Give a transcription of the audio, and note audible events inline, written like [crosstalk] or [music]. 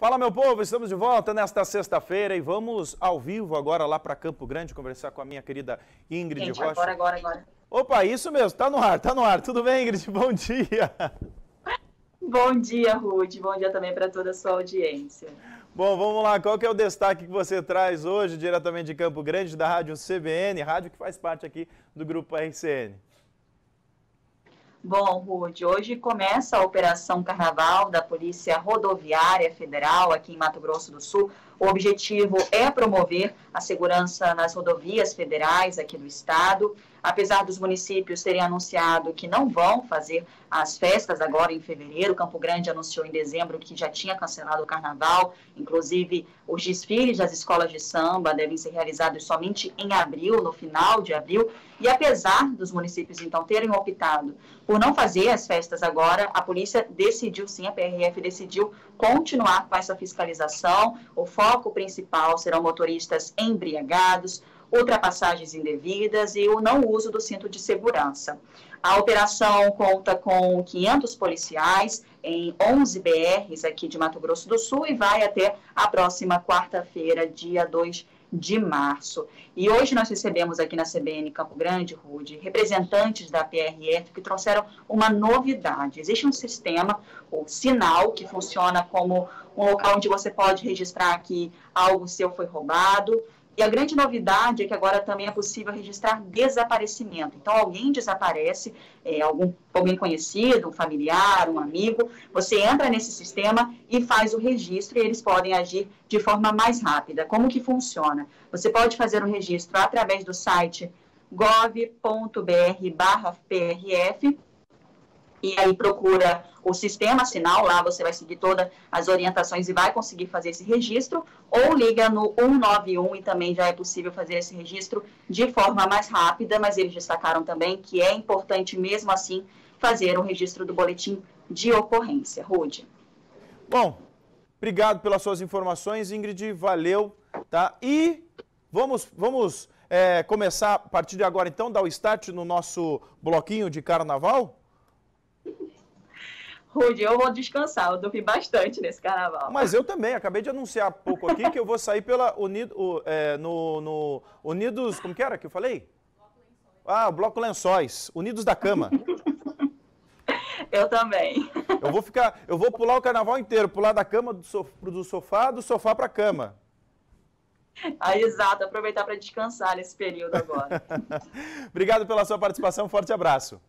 Fala meu povo, estamos de volta nesta sexta-feira e vamos ao vivo agora lá para Campo Grande conversar com a minha querida Ingrid Gente, Rocha. agora, agora, agora. Opa, isso mesmo, tá no ar, tá no ar. Tudo bem, Ingrid? [laughs] Bom dia. Bom dia, Ruth. Bom dia também para toda a sua audiência. Bom, vamos lá. Qual que é o destaque que você traz hoje, diretamente de Campo Grande, da Rádio CBN, rádio que faz parte aqui do Grupo RCN? Bom, Rude, hoje começa a Operação Carnaval da Polícia Rodoviária Federal aqui em Mato Grosso do Sul. O objetivo é promover a segurança nas rodovias federais aqui do estado. Apesar dos municípios terem anunciado que não vão fazer as festas agora em fevereiro, Campo Grande anunciou em dezembro que já tinha cancelado o carnaval. Inclusive, os desfiles das escolas de samba devem ser realizados somente em abril, no final de abril. E apesar dos municípios então terem optado por não fazer as festas agora, a polícia decidiu sim, a PRF decidiu continuar com essa fiscalização. O foco principal serão motoristas embriagados, ultrapassagens indevidas e o não uso do cinto de segurança. A operação conta com 500 policiais em 11 BRs aqui de Mato Grosso do Sul e vai até a próxima quarta-feira, dia 2 de março. E hoje nós recebemos aqui na CBN Campo Grande, Rude, representantes da PRF que trouxeram uma novidade. Existe um sistema, o Sinal, que funciona como um local onde você pode registrar que algo seu foi roubado, e a grande novidade é que agora também é possível registrar desaparecimento. Então, alguém desaparece, é, algum, alguém conhecido, um familiar, um amigo, você entra nesse sistema e faz o registro e eles podem agir de forma mais rápida. Como que funciona? Você pode fazer o registro através do site gov.br/prf e aí procura o sistema sinal, lá você vai seguir todas as orientações e vai conseguir fazer esse registro, ou liga no 191 e também já é possível fazer esse registro de forma mais rápida, mas eles destacaram também que é importante mesmo assim fazer o registro do boletim de ocorrência. Rude. Bom, obrigado pelas suas informações, Ingrid, valeu, tá? E vamos, vamos é, começar a partir de agora então, dar o start no nosso bloquinho de carnaval? Rude, eu vou descansar, eu dormi bastante nesse carnaval. Mas eu também, acabei de anunciar há pouco aqui que eu vou sair pela Unido, é, no, no, Unidos, como que era que eu falei? Ah, o Bloco Lençóis, Unidos da Cama. [laughs] Eu também. Eu vou ficar, eu vou pular o carnaval inteiro, pular da cama do, sofá, do sofá, do sofá para a cama. Ah, exato, aproveitar para descansar nesse período agora. [laughs] Obrigado pela sua participação, forte abraço.